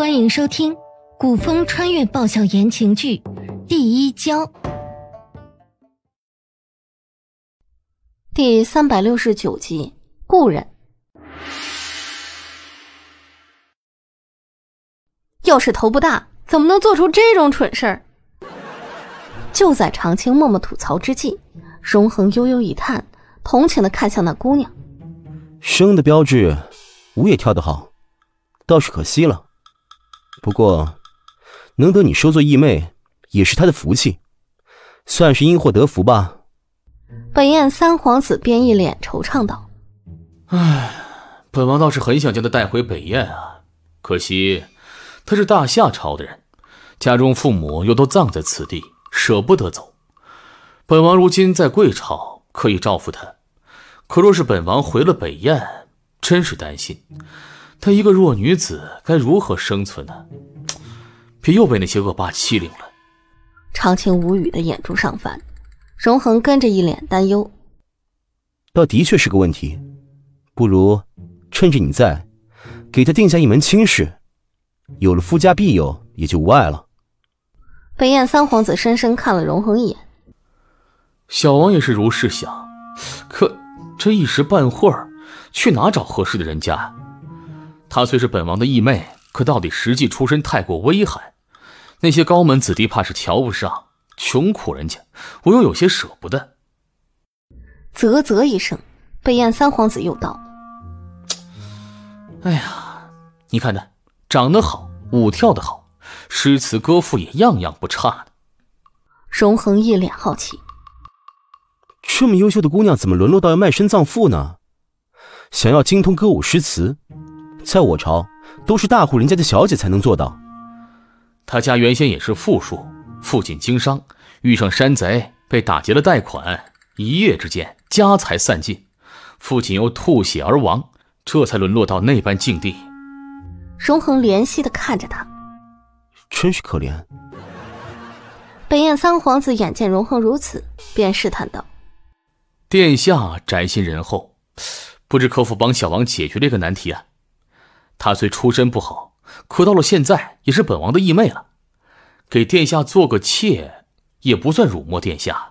欢迎收听古风穿越爆笑言情剧《第一娇》第三百六十九集。故人，要是头不大，怎么能做出这种蠢事儿？就在长青默默吐槽之际，荣恒悠悠一叹，同情的看向那姑娘：“生的标志，舞也跳得好，倒是可惜了。不过，能得你收做义妹，也是他的福气，算是因祸得福吧。”北燕三皇子便一脸惆怅道。唉，本王倒是很想将他带回北燕啊，可惜他是大夏朝的人，家中父母又都葬在此地，舍不得走。本王如今在贵朝可以照拂他，可若是本王回了北燕，真是担心她一个弱女子该如何生存呢？别又被那些恶霸欺凌了。长青无语的眼珠上翻，荣恒跟着一脸担忧，倒的确是个问题。不如趁着你在，给他定下一门亲事，有了夫家庇佑，也就无碍了。北燕三皇子深深看了荣恒一眼，小王也是如是想，可这一时半会儿，去哪找合适的人家？她虽是本王的义妹，可到底实际出身太过微寒，那些高门子弟怕是瞧不上。穷苦人家，我又有些舍不得。啧啧一声，北燕三皇子又道。哎呀，你看他长得好，舞跳得好，诗词歌赋也样样不差呢。荣恒一脸好奇，这么优秀的姑娘，怎么沦落到要卖身葬父呢？想要精通歌舞诗词，在我朝都是大户人家的小姐才能做到。他家原先也是富庶，父亲经商遇上山贼，被打劫了贷款，一夜之间家财散尽，父亲又吐血而亡。这才沦落到那般境地。荣恒怜惜的看着他，真是可怜。北燕三皇子眼见荣恒如此，便试探道：“殿下宅心仁厚，不知可否帮小王解决这个难题啊？他虽出身不好，可到了现在也是本王的义妹了，给殿下做个妾，也不算辱没殿下。”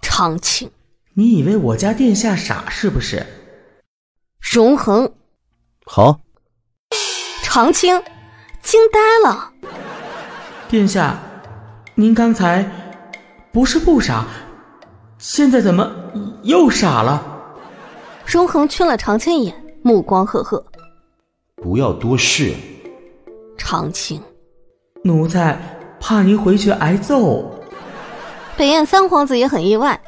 长青，你以为我家殿下傻是不是？荣恒，好。长青，惊呆了。殿下，您刚才不是不傻，现在怎么又傻了？荣恒圈了长青一眼，目光赫赫。不要多事。长青，奴才怕您回去挨揍。北燕三皇子也很意外，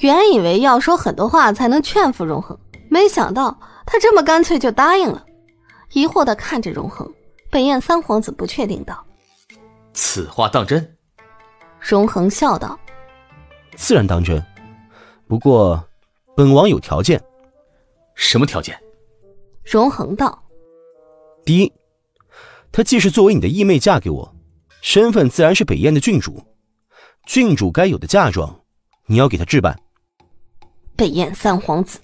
原以为要说很多话才能劝服荣恒，没想到。他这么干脆就答应了，疑惑的看着荣恒。北燕三皇子不确定道：“此话当真？”荣恒笑道：“自然当真。不过，本王有条件。”“什么条件？”荣恒道：“第一，她既是作为你的义妹嫁给我，身份自然是北燕的郡主，郡主该有的嫁妆，你要给她置办。”北燕三皇子，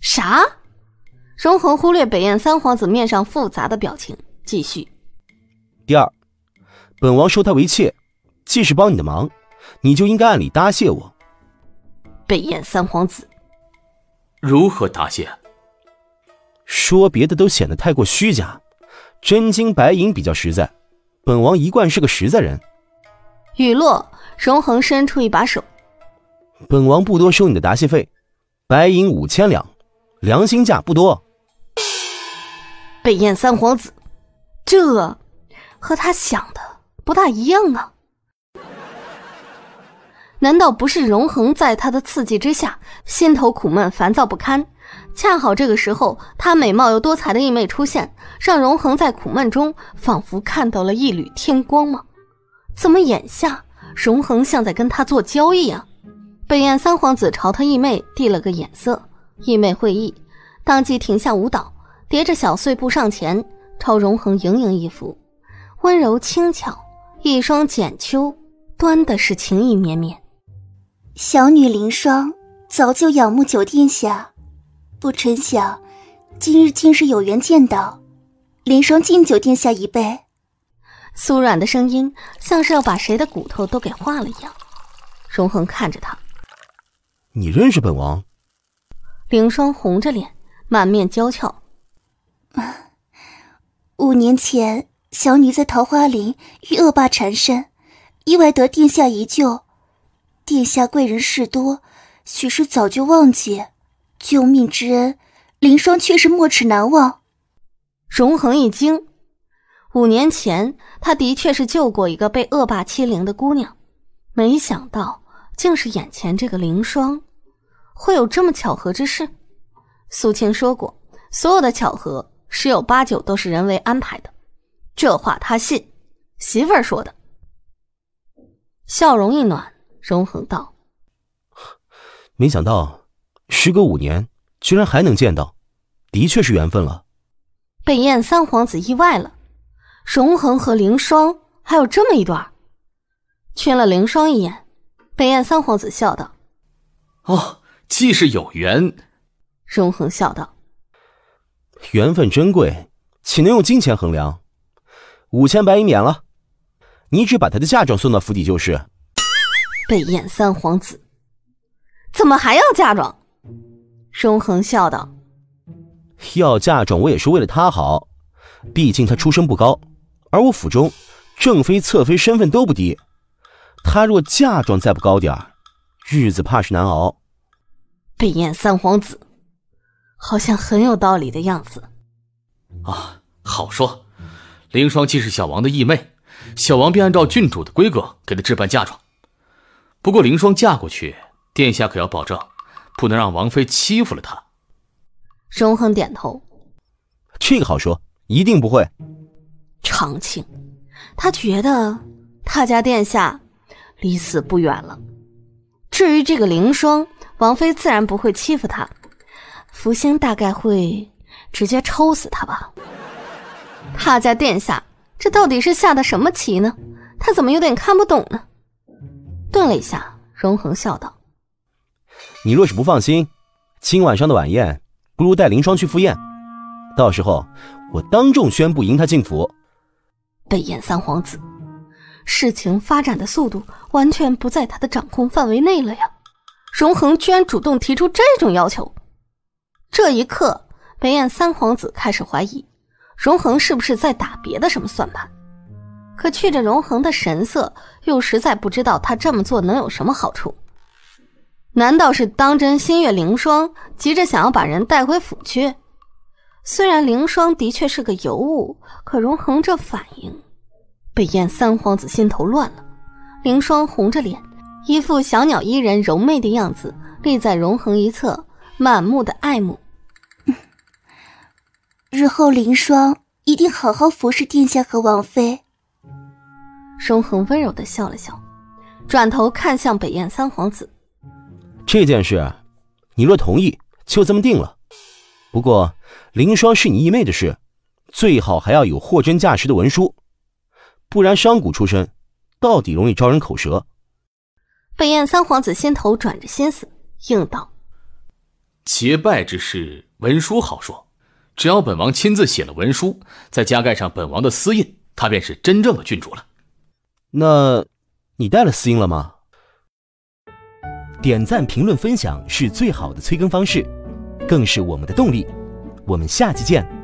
啥？荣恒忽略北燕三皇子面上复杂的表情，继续。第二，本王收她为妾，既是帮你的忙，你就应该按理答谢我。北燕三皇子，如何答谢？说别的都显得太过虚假，真金白银比较实在。本王一贯是个实在人。雨落，荣恒伸出一把手。本王不多收你的答谢费，白银五千两，良心价不多。北燕三皇子，这和他想的不大一样啊！难道不是荣恒在他的刺激之下，心头苦闷、烦躁不堪？恰好这个时候，他美貌又多才的义妹出现，让荣恒在苦闷中仿佛看到了一缕天光吗？怎么眼下荣恒像在跟他做交易啊？北燕三皇子朝他义妹递了个眼色，义妹会意，当即停下舞蹈。叠着小碎步上前，朝荣恒盈盈一扶，温柔轻巧，一双剪秋，端的是情意绵绵。小女凌霜早就仰慕九殿下，不成想今日竟是有缘见到，林霜敬九殿下一杯。酥软的声音像是要把谁的骨头都给化了一样。荣恒看着他，你认识本王？凌霜红着脸，满面娇俏。五年前，小女在桃花林遇恶霸缠身，意外得殿下一救。殿下贵人事多，许是早就忘记救命之恩，林霜却是没齿难忘。荣恒一惊。五年前，他的确是救过一个被恶霸欺凌的姑娘，没想到竟是眼前这个凌霜，会有这么巧合之事。苏青说过，所有的巧合十有八九都是人为安排的，这话他信。媳妇儿说的，笑容一暖，荣恒道：“没想到，时隔五年，居然还能见到，的确是缘分了。”北燕三皇子意外了。荣恒和凌霜还有这么一段，圈了凌霜一眼，北燕三皇子笑道：“哦，既是有缘。”荣恒笑道：“缘分珍贵，岂能用金钱衡量？五千白银免了，你只把她的嫁妆送到府邸就是。”北燕三皇子怎么还要嫁妆？荣恒笑道：“要嫁妆，我也是为了她好，毕竟她出身不高。”而我府中正妃、侧妃身份都不低，她若嫁妆再不高点儿，日子怕是难熬。北燕三皇子好像很有道理的样子。啊，好说。凌霜既是小王的义妹，小王便按照郡主的规格给她置办嫁妆。不过凌霜嫁过去，殿下可要保证，不能让王妃欺负了她。荣恒点头，这个好说，一定不会。长青，他觉得他家殿下离死不远了。至于这个凌霜，王妃自然不会欺负他，福星大概会直接抽死他吧。他家殿下这到底是下的什么棋呢？他怎么有点看不懂呢？顿了一下，荣恒笑道：“你若是不放心，今晚上的晚宴，不如带凌霜去赴宴，到时候我当众宣布迎她进府。”北燕三皇子，事情发展的速度完全不在他的掌控范围内了呀！荣恒居然主动提出这种要求，这一刻，北燕三皇子开始怀疑荣恒是不是在打别的什么算盘。可去着荣恒的神色，又实在不知道他这么做能有什么好处。难道是当真心悦凌霜，急着想要把人带回府去？虽然凌霜的确是个尤物，可荣恒这反应，北燕三皇子心头乱了。凌霜红着脸，一副小鸟依人、柔媚的样子，立在荣恒一侧，满目的爱慕。日后凌霜一定好好服侍殿下和王妃。荣恒温柔的笑了笑，转头看向北燕三皇子：“这件事，你若同意，就这么定了。不过……”凌霜是你义妹的事，最好还要有货真价实的文书，不然商贾出身，到底容易招人口舌。北燕三皇子心头转着心思，应道：“结拜之事，文书好说，只要本王亲自写了文书，再加盖上本王的私印，他便是真正的郡主了。”那，你带了私音了吗？点赞、评论、分享是最好的催更方式，更是我们的动力。我们下期见。